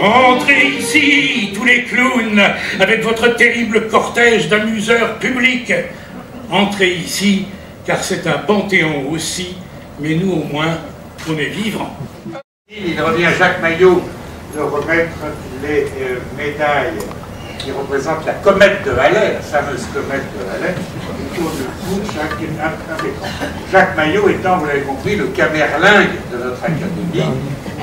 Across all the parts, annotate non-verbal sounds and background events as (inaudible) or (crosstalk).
Entrez ici, tous les clowns, avec votre terrible cortège d'amuseurs publics. Entrez ici, car c'est un panthéon aussi, mais nous au moins, on est vivants. Il revient Jacques Maillot de remettre les euh, médailles qui représentent la comète de Halley, la fameuse comète de Halley, autour de cou chaque Jacques Maillot étant, vous l'avez compris, le camerlingue de notre académie.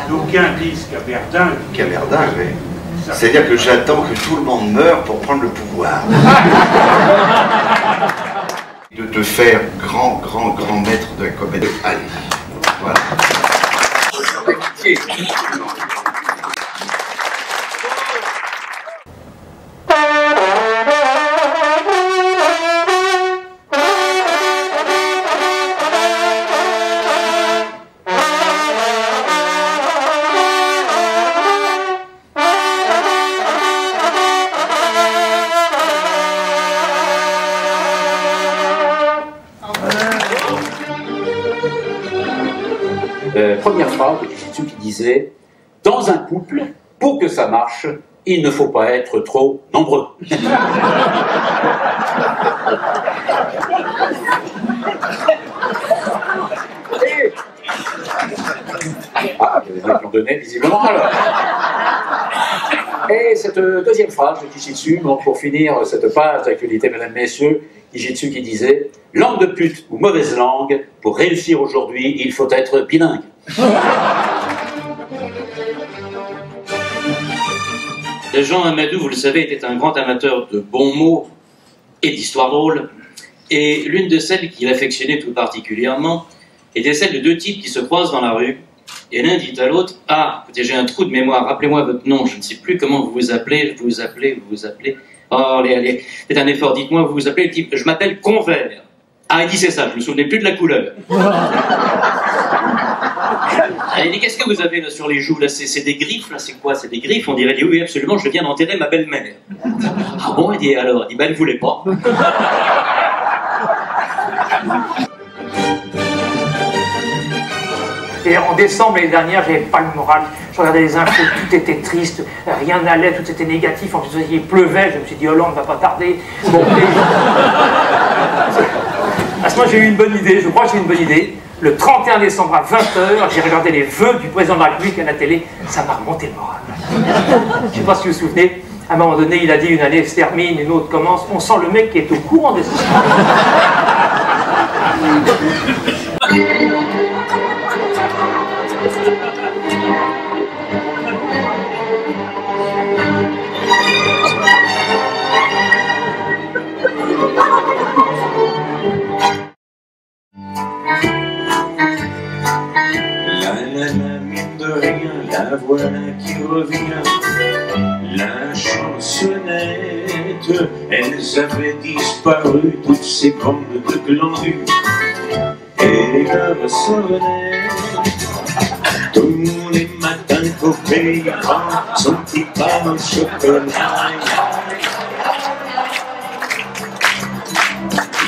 D'aucuns disent camerdingue. Camerdingue, oui. C'est-à-dire que j'attends que tout le monde meure pour prendre le pouvoir. (laughs) de te faire grand, grand, grand maître de la comète de Halley. Voilà. Première phrase de Kijitsu qui disait Dans un couple, pour que ça marche, il ne faut pas être trop nombreux. (laughs) ah, il y a des donné, visiblement alors. Et cette deuxième phrase de Kijitsu, bon, pour finir cette page d'actualité, mesdames, messieurs, Kijitsu qui disait Langue de pute ou mauvaise langue, pour réussir aujourd'hui, il faut être bilingue. (laughs) Jean Amadou, vous le savez, était un grand amateur de bons mots et d'histoires drôles. Et l'une de celles qu'il affectionnait tout particulièrement était celle de deux types qui se croisent dans la rue. Et l'un dit à l'autre Ah, écoutez, j'ai un trou de mémoire, rappelez-moi votre nom, je ne sais plus comment vous vous appelez, vous vous appelez, vous vous appelez. Oh, allez, allez, c'est un effort, dites-moi, vous vous appelez le type Je m'appelle Convert. Ah, il dit c'est ça, je me souvenais plus de la couleur. (laughs) (laughs) Elle dit Qu'est-ce que vous avez là sur les joues là? C'est des griffes là? C'est quoi? C'est des griffes? On dirait dit Oui, absolument, je viens d'enterrer ma belle-mère. (laughs) Ah bon? Il dit Alors? Il dit Ben, elle ne voulait pas. (laughs) Et en décembre l'année dernière, j'avais pas le moral. Je regardais les infos, tout était triste, rien n'allait, tout était négatif. En plus, il pleuvait. Je me suis dit, Hollande va pas tarder. Bon, à ce moment, j'ai eu une bonne idée. Je crois que j'ai eu une bonne idée. Le 31 décembre à 20h, j'ai regardé les vœux du président de la République à la télé. Ça m'a remonté le moral. Je ne sais pas si vous vous souvenez. À un moment donné, il a dit une année se termine, une autre commence. On sent le mec qui est au courant des histoires. La voilà qui revient. La chansonnette, elles avaient disparu, toutes ces bandes de glandus. Et l'heure sonnait, tous les matins Popeye prend son petit pain au chocolat.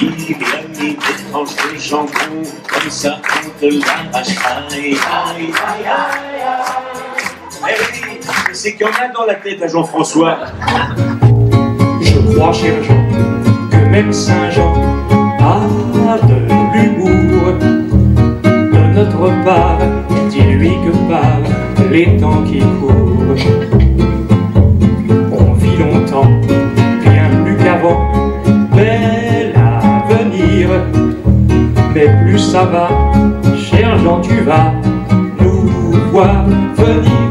Il a mis des tranches de jambon, comme ça on te l'arrache. Aïe, aïe, aïe, aïe, c'est qu'il y a dans la tête à Jean-François. Je crois, cher Jean, que même Saint Jean a de l'humour. De notre part, dis-lui que par les temps qui courent. On vit longtemps, bien plus qu'avant, mais l'avenir. Mais plus ça va, cher Jean, tu vas nous voir venir.